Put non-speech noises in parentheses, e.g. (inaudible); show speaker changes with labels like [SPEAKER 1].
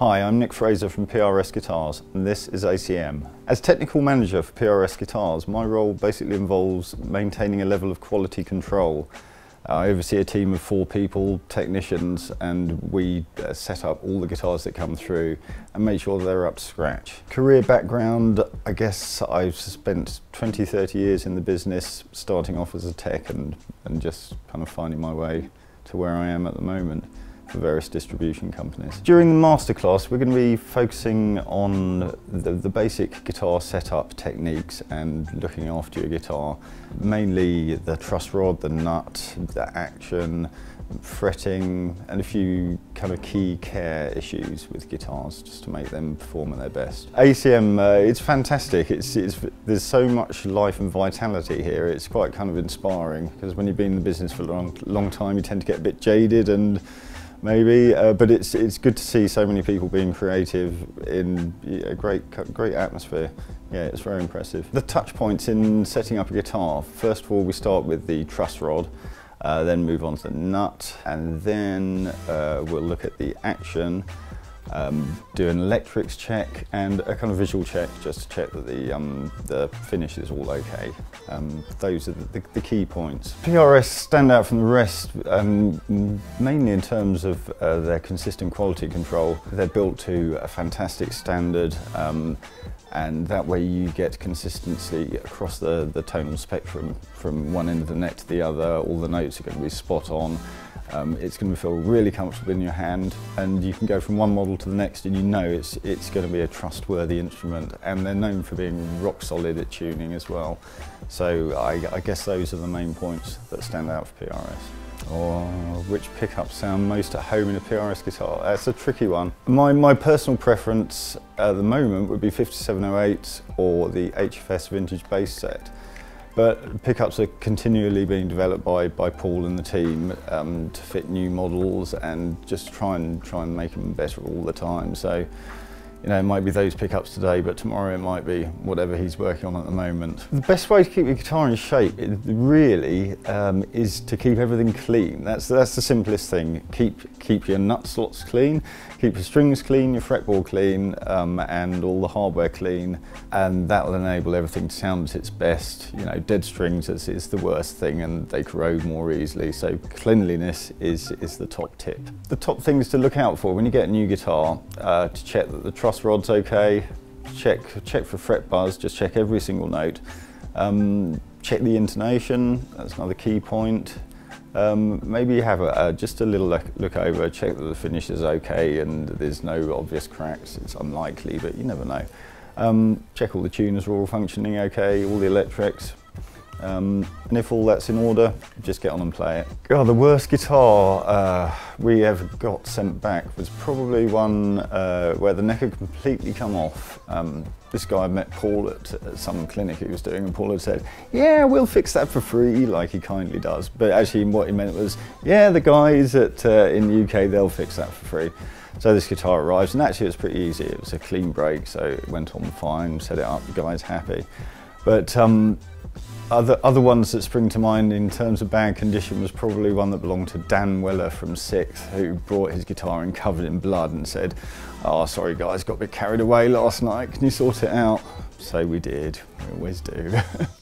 [SPEAKER 1] Hi, I'm Nick Fraser from PRS Guitars and this is ACM. As technical manager for PRS Guitars, my role basically involves maintaining a level of quality control. I oversee a team of four people, technicians, and we uh, set up all the guitars that come through and make sure they're up to scratch. Career background, I guess I've spent 20, 30 years in the business, starting off as a tech and, and just kind of finding my way to where I am at the moment for various distribution companies. During the masterclass we're going to be focusing on the, the, basic guitar setup techniques and looking after your guitar. Mainly the truss rod, the nut, the action, fretting and a few kind of key care issues with guitars just to make them perform at their best. ACM, uh, it's fantastic. It's, it's, there's so much life and vitality here. It's quite kind of inspiring because when you've been in the business for a long, long time you tend to get a bit jaded and maybe, uh, but it's it's good to see so many people being creative in a great great atmosphere. Yeah, it's very impressive. The touch points in setting up a guitar. First of all, we start with the truss rod, uh, then move on to the nut, and then uh, we'll look at the action um, do an electrics check and a kind of visual check just to check that the, um, the finish is all okay. Um, those are the, the, the, key points. PRS stand out from the rest um, mainly in terms of uh, their consistent quality control. They're built to a fantastic standard um, and that way you get consistency across the, the tonal spectrum from one end of the neck to the other. All the notes are going to be spot on. Um, it's going to feel really comfortable in your hand and you can go from one model to the next and you know it's, it's going to be a trustworthy instrument and they're known for being rock solid at tuning as well. So I, I guess those are the main points that stand out for PRS. Or oh, which pickups sound most at home in a PRS guitar? That's a tricky one. My, my personal preference at the moment would be 5708 or the HFS vintage bass set. But pickups are continually being developed by, by Paul and the team um, to fit new models and just try and try and make them better all the time. So you know, it might be those pickups today, but tomorrow it might be whatever he's working on at the moment. The best way to keep your guitar in shape really um, is to keep everything clean. That's, that's the simplest thing. Keep, keep your nut slots clean, keep your strings clean, your fretboard clean, um, and all the hardware clean, and that will enable everything to sound at its best. You know, dead strings is, is the worst thing and they corrode more easily, so cleanliness is, is the top tip. The top things to look out for when you get a new guitar, uh, to check that the truss rod's okay, check, check for fret buzz, just check every single note. Um, check the intonation, that's another key point. Um, maybe have a, just a little look, look, over, check that the finish is okay and there's no obvious cracks. It's unlikely, but you never know. Um, check all the tuners are all functioning okay, all the electrics, um, and if all that's in order, just get on and play it. God, the worst guitar uh, we ever got sent back was probably one uh, where the neck had completely come off. Um, this guy met Paul at, at, some clinic he was doing and Paul had said, yeah, we'll fix that for free, like he kindly does. But actually what he meant was, yeah, the guys at, uh, in the UK, they'll fix that for free. So this guitar arrives and actually it was pretty easy. It was a clean break, so it went on fine, set it up, the guy's happy. But um, other, other ones that spring to mind in terms of bad condition was probably one that belonged to Dan Weller from SikTh, who brought his guitar in covered in blood and said, oh, sorry guys, got a bit carried away last night, can you sort it out? So we did, we always do. (laughs)